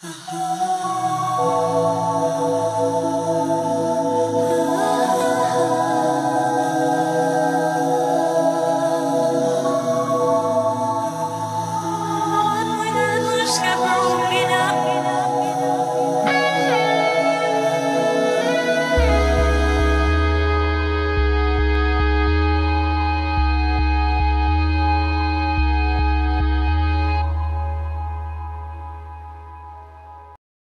Uh-huh.